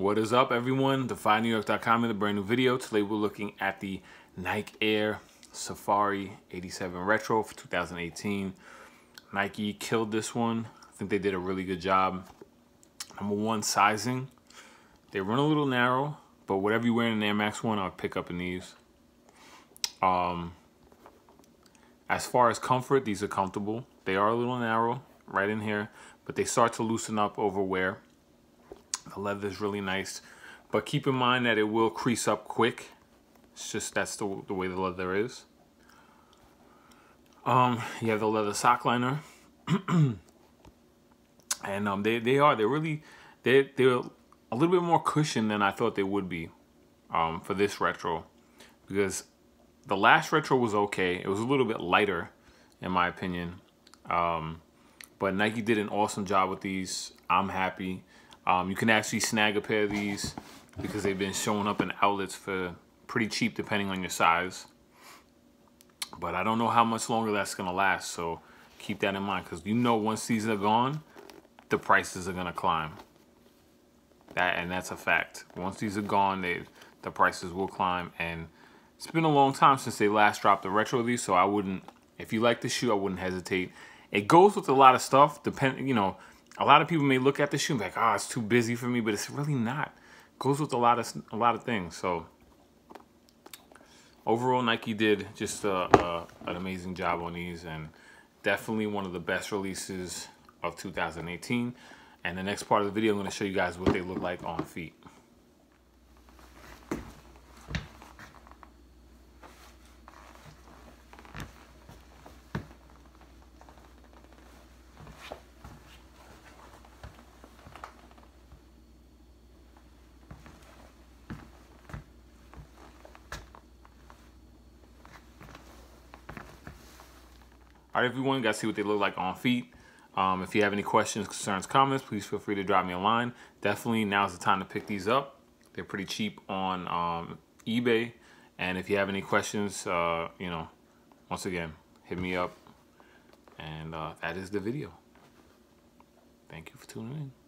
What is up, everyone? DefyNewYork.com in a brand new video. Today we're looking at the Nike Air Safari 87 Retro for 2018. Nike killed this one. I think they did a really good job. Number one, sizing. They run a little narrow, but whatever you wear in an Air Max 1, I'll pick up in these. Um, as far as comfort, these are comfortable. They are a little narrow right in here, but they start to loosen up over wear. The leather is really nice, but keep in mind that it will crease up quick. It's just that's the, the way the leather is. Um, you have the leather sock liner, and um, they they are they're really they they're a little bit more cushion than I thought they would be, um, for this retro, because the last retro was okay. It was a little bit lighter, in my opinion. Um, but Nike did an awesome job with these. I'm happy. Um, you can actually snag a pair of these because they've been showing up in outlets for pretty cheap depending on your size. But I don't know how much longer that's going to last, so keep that in mind because you know once these are gone, the prices are going to climb. That And that's a fact. Once these are gone, they, the prices will climb. And it's been a long time since they last dropped the retro of these, so I wouldn't, if you like the shoe, I wouldn't hesitate. It goes with a lot of stuff, depend, you know, a lot of people may look at the shoe and be like, oh, it's too busy for me, but it's really not. It goes with a lot of a lot of things. So overall, Nike did just a, a, an amazing job on these, and definitely one of the best releases of 2018. And the next part of the video, I'm going to show you guys what they look like on feet. All right, everyone, guys see what they look like on feet. Um, if you have any questions, concerns, comments, please feel free to drop me a line. Definitely now's the time to pick these up. They're pretty cheap on um, eBay. And if you have any questions, uh, you know, once again, hit me up. And uh, that is the video. Thank you for tuning in.